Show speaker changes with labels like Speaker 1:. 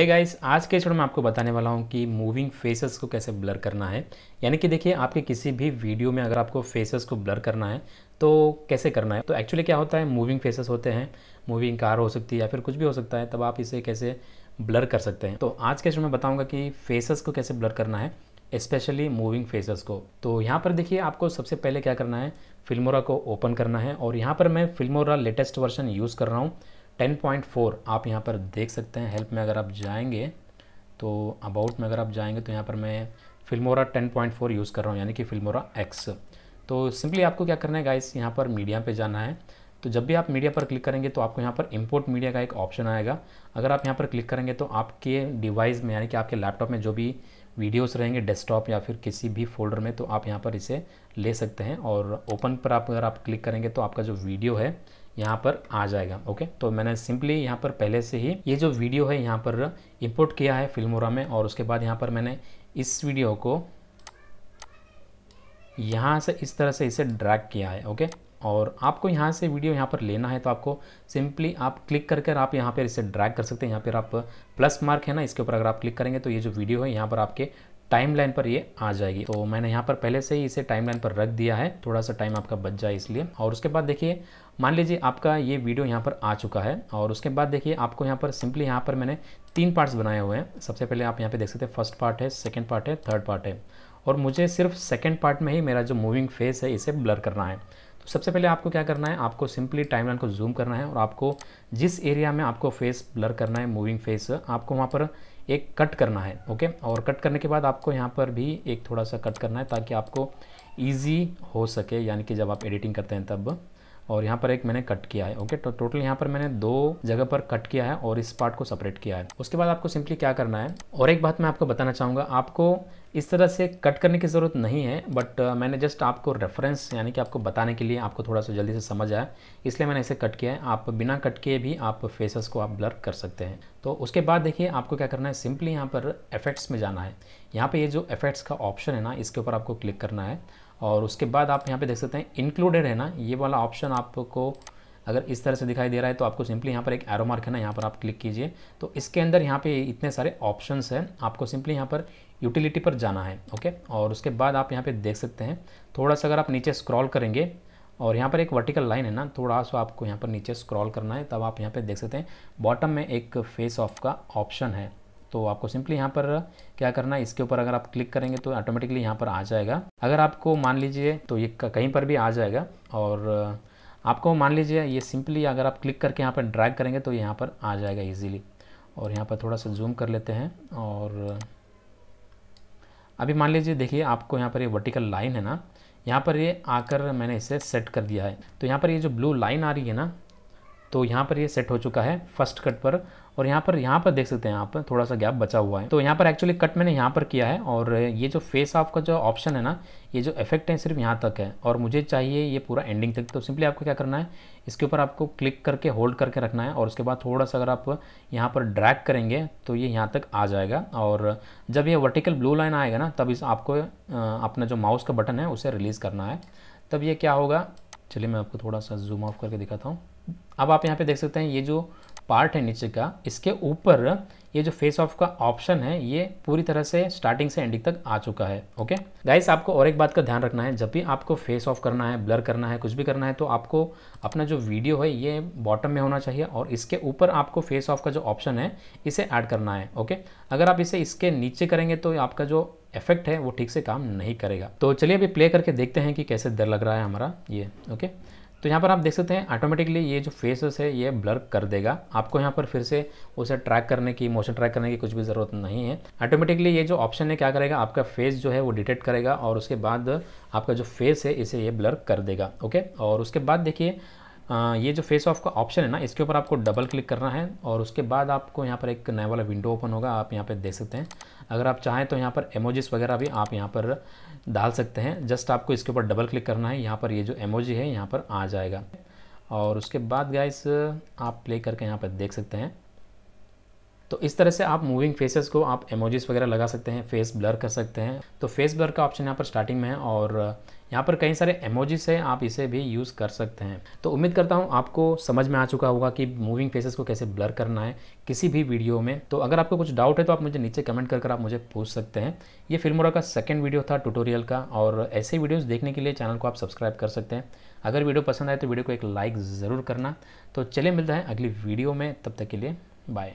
Speaker 1: हे hey guys आज के episode में आपको बताने वाला हूँ कि मूविंग फेसेस को कैसे ब्लर करना है। यानी कि देखिए, आपके किसी भी वीडियो में अगर आपको फेसेस को ब्लर करना है तो कैसे करना है? तो एक्चुअली क्या होता है? मूविंग फेसेस होते हैं। मूविंग कार हो सकती है या फिर कुछ भी हो सकता है, तब आप इसे कैसे ब्लर कर सकते हैं। तो आज के एपिसोड में बताऊँगा कि फेसेस को कैसे ब्लर करना है स्पेशली मूविंग फेसेस को। तो यहाँ पर देखिए, आपको सबसे पहले क्या करना है? फिल्मोरा को ओपन करना है। और यहाँ पर मैं फिल्मोरा लेटेस्ट वर्जन यूज़ कर रहा हूँ। 10.4 आप यहाँ पर देख सकते हैं हेल्प में अगर आप जाएँगे तो अबाउट में अगर आप जाएँगे तो यहाँ पर मैं फिल्मोरा 10.4 यूज़ कर रहा हूँ, यानी कि फिल्मोरा एक्स तो सिंपली आपको क्या करना है गाइस यहाँ पर मीडिया पे जाना है। तो जब भी आप मीडिया पर क्लिक करेंगे तो आपको यहाँ पर इंपोर्ट मीडिया का एक ऑप्शन आएगा। अगर आप यहाँ पर क्लिक करेंगे तो आपके डिवाइस में, यानी कि आपके लैपटॉप में जो भी वीडियोस रहेंगे डेस्कटॉप या फिर किसी भी फोल्डर में तो आप यहाँ पर इसे ले सकते हैं। और ओपन पर आप अगर आप क्लिक करेंगे तो आपका जो वीडियो है यहाँ पर आ जाएगा, ओके? तो मैंने सिंपली यहाँ पर पहले से ही ये जो वीडियो है यहाँ पर इंपोर्ट किया है फिल्मोरा में और उसके बाद यहाँ पर मैंने इस वीडियो को यहाँ से इस तरह से इसे ड्रैग किया है, ओके? और आपको यहाँ से वीडियो यहाँ पर लेना है तो आपको सिंपली आप क्लिक करके आप यहाँ पर इसे ड्रैग कर सकते हैं। यहाँ पर आप प्लस मार्क है ना, इसके ऊपर अगर आप क्लिक करेंगे तो ये जो वीडियो है यहाँ पर आपके टाइमलाइन पर ये आ जाएगी। तो मैंने यहाँ पर पहले से ही इसे टाइमलाइन पर रख दिया है। थोड़ा सा टाइम आपका बच जाए इसलिए। और उसके बाद देखिए, मान लीजिए आपका ये वीडियो यहाँ पर आ चुका है। और उसके बाद देखिए, आपको यहाँ पर सिंपली यहाँ पर मैंने तीन पार्ट्स बनाए हुए हैं। सबसे पहले आप यहाँ पे देख सकते हैं फ़र्स्ट पार्ट है सेकेंड पार्ट है थर्ड पार्ट है। और मुझे सिर्फ़ सेकेंड पार्ट में ही मेरा जो मूविंग फेस है, इसे ब्लर करना है। तो सबसे पहले आपको क्या करना है, आपको सिंपली टाइमलाइन को जूम करना है। और आपको जिस एरिया में आपको फेस ब्लर करना है मूविंग फेस आपको वहाँ पर एक कट करना है ओके और कट करने के बाद आपको यहाँ पर भी एक थोड़ा सा कट करना है ताकि आपको ईजी हो सके, यानी कि जब आप एडिटिंग करते हैं तब। और यहाँ पर एक मैंने कट किया है ओके तो टोटल यहाँ पर मैंने दो जगह पर कट किया है और इस पार्ट को सेपरेट किया है। उसके बाद आपको सिंपली क्या करना है? और एक बात मैं आपको बताना चाहूँगा आपको इस तरह से कट करने की ज़रूरत नहीं है बट uh, मैंने जस्ट आपको रेफरेंस यानी कि आपको बताने के लिए आपको थोड़ा सा जल्दी से समझ आए इसलिए मैंने इसे कट किया है। आप बिना कट किए भी आप फेसेस को आप ब्लर कर सकते हैं। तो उसके बाद देखिए आपको क्या करना है? सिंपली यहाँ पर इफेक्ट्स में जाना है। यहाँ पर ये जो इफेक्ट्स का ऑप्शन है ना इसके ऊपर आपको क्लिक करना है। और उसके बाद आप यहाँ पे देख सकते हैं इंक्लूडेड है ना, ये वाला ऑप्शन आपको अगर इस तरह से दिखाई दे रहा है तो आपको सिंपली यहाँ पर एक एरो मार्क है ना, यहाँ पर आप क्लिक कीजिए। तो इसके अंदर यहाँ पे इतने सारे ऑप्शंस हैं, आपको सिंपली यहाँ पर यूटिलिटी पर जाना है ओके और उसके बाद आप यहाँ पे देख सकते हैं, थोड़ा सा अगर आप नीचे स्क्रॉल करेंगे, और यहाँ पर एक वर्टिकल लाइन है ना, थोड़ा सा आपको यहाँ पर नीचे स्क्रॉल करना है, तब आप यहाँ पर देख सकते हैं बॉटम में एक फेस ऑफ़ का ऑप्शन है। तो आपको सिंपली यहाँ पर क्या करना है, इसके ऊपर अगर आप क्लिक करेंगे तो ऑटोमेटिकली यहाँ पर आ जाएगा। अगर आपको मान लीजिए तो ये कहीं पर भी आ जाएगा और आपको मान लीजिए ये सिंपली अगर आप क्लिक करके यहाँ पर ड्रैग करेंगे तो यहाँ पर आ जाएगा ईजीली और यहाँ पर थोड़ा सा जूम कर लेते हैं और अभी मान लीजिए देखिए आपको यहाँ पर ये वर्टिकल लाइन है ना, यहाँ पर ये आकर मैंने इसे सेट कर दिया है। तो यहाँ पर ये जो ब्लू लाइन आ रही है ना तो यहाँ पर ये सेट हो चुका है फ़र्स्ट कट पर और यहाँ पर यहाँ पर देख सकते हैं आप, थोड़ा सा गैप बचा हुआ है। तो यहाँ पर एक्चुअली कट मैंने यहाँ पर किया है और ये जो फेस ऑफ़ का जो ऑप्शन है ना, ये जो इफ़ेक्ट है सिर्फ़ यहाँ तक है और मुझे चाहिए ये पूरा एंडिंग तक। तो सिंपली आपको क्या करना है, इसके ऊपर आपको क्लिक करके होल्ड करके रखना है और उसके बाद थोड़ा सा अगर आप यहाँ पर ड्रैग करेंगे तो ये यहाँ तक आ जाएगा और जब ये वर्टिकल ब्लू लाइन आएगा ना, तब इस आपको अपना जो माउस का बटन है, उसे रिलीज़ करना है। तब ये क्या होगा, चलिए मैं आपको थोड़ा सा जूम ऑफ़ करके दिखाता हूँ। अब आप यहाँ पे देख सकते हैं ये जो पार्ट है नीचे का, इसके ऊपर ये जो फेस ऑफ़ का ऑप्शन है, ये पूरी तरह से स्टार्टिंग से एंडिंग तक आ चुका है ओके गाइस आपको और एक बात का ध्यान रखना है, जब भी आपको फेस ऑफ़ करना है ब्लर करना है, कुछ भी करना है तो आपको अपना जो वीडियो है, ये बॉटम में होना चाहिए और इसके ऊपर आपको फेस ऑफ़ का जो ऑप्शन है, इसे ऐड करना है ओके अगर आप इसे इसके नीचे करेंगे तो आपका जो इफ़ेक्ट है, वो ठीक से काम नहीं करेगा। तो चलिए अभी प्ले करके देखते हैं कि कैसे डर लग रहा है हमारा, ये ओके तो यहाँ पर आप देख सकते हैं ऑटोमेटिकली ये जो फेसेस है, ये ब्लर कर देगा। आपको यहाँ पर फिर से उसे ट्रैक करने की मोशन ट्रैक करने की कुछ भी ज़रूरत नहीं है। ऑटोमेटिकली ये जो ऑप्शन है, क्या करेगा? आपका फेस जो है वो डिटेक्ट करेगा और उसके बाद आपका जो फेस है, इसे ये ब्लर कर देगा ओके और उसके बाद देखिए ये जो फेस ऑफ़ का ऑप्शन है ना, इसके ऊपर आपको डबल क्लिक करना है और उसके बाद आपको यहाँ पर एक नया वाला विंडो ओपन होगा, आप यहाँ पर देख सकते हैं। अगर आप चाहें तो यहाँ पर एमोजिस वगैरह भी आप यहाँ पर डाल सकते हैं। जस्ट आपको इसके ऊपर डबल क्लिक करना है, यहाँ पर ये जो एमोजी है, यहाँ पर आ जाएगा। और उसके बाद गाइस आप प्ले करके यहाँ पर देख सकते हैं। तो इस तरह से आप मूविंग फेसेस को आप एमोजीज वगैरह लगा सकते हैं फेस ब्लर कर सकते हैं। तो फेस ब्लर का ऑप्शन यहाँ पर स्टार्टिंग में है और यहाँ पर कई सारे एमोजीज है, आप इसे भी यूज़ कर सकते हैं। तो उम्मीद करता हूँ आपको समझ में आ चुका होगा कि मूविंग फेसेस को कैसे ब्लर करना है किसी भी वीडियो में। तो अगर आपको कुछ डाउट है तो आप मुझे नीचे कमेंट कर कर आप मुझे पूछ सकते हैं। ये फिल्मोरा का सेकेंड वीडियो था ट्यूटोरियल का और ऐसे वीडियोज़ देखने के लिए चैनल को आप सब्सक्राइब कर सकते हैं। अगर वीडियो पसंद आए तो वीडियो को एक लाइक ज़रूर करना। तो चलिए मिलता है अगली वीडियो में, तब तक के लिए बाय